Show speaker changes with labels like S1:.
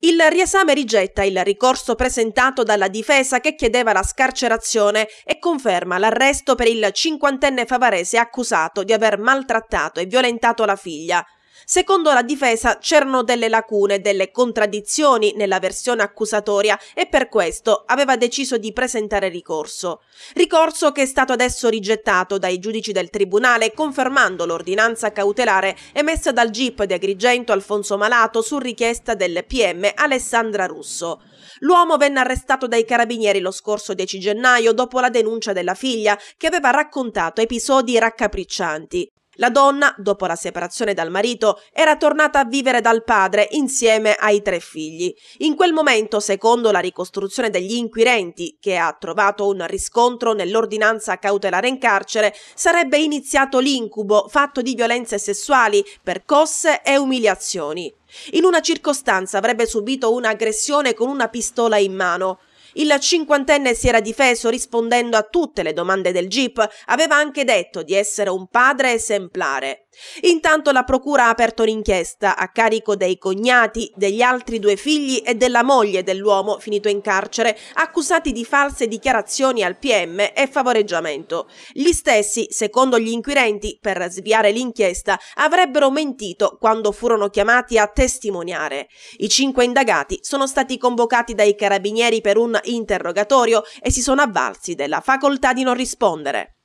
S1: Il riesame rigetta il ricorso presentato dalla difesa che chiedeva la scarcerazione e conferma l'arresto per il cinquantenne favarese accusato di aver maltrattato e violentato la figlia. Secondo la difesa c'erano delle lacune, delle contraddizioni nella versione accusatoria e per questo aveva deciso di presentare ricorso. Ricorso che è stato adesso rigettato dai giudici del tribunale confermando l'ordinanza cautelare emessa dal GIP di Agrigento Alfonso Malato su richiesta del PM Alessandra Russo. L'uomo venne arrestato dai carabinieri lo scorso 10 gennaio dopo la denuncia della figlia che aveva raccontato episodi raccapriccianti. La donna, dopo la separazione dal marito, era tornata a vivere dal padre insieme ai tre figli. In quel momento, secondo la ricostruzione degli inquirenti, che ha trovato un riscontro nell'ordinanza cautelare in carcere, sarebbe iniziato l'incubo fatto di violenze sessuali, percosse e umiliazioni. In una circostanza avrebbe subito un'aggressione con una pistola in mano. Il cinquantenne si era difeso rispondendo a tutte le domande del GIP, aveva anche detto di essere un padre esemplare. Intanto la procura ha aperto un'inchiesta a carico dei cognati, degli altri due figli e della moglie dell'uomo finito in carcere, accusati di false dichiarazioni al PM e favoreggiamento. Gli stessi, secondo gli inquirenti, per sviare l'inchiesta, avrebbero mentito quando furono chiamati a testimoniare. I cinque indagati sono stati convocati dai carabinieri per un interrogatorio e si sono avvalsi della facoltà di non rispondere.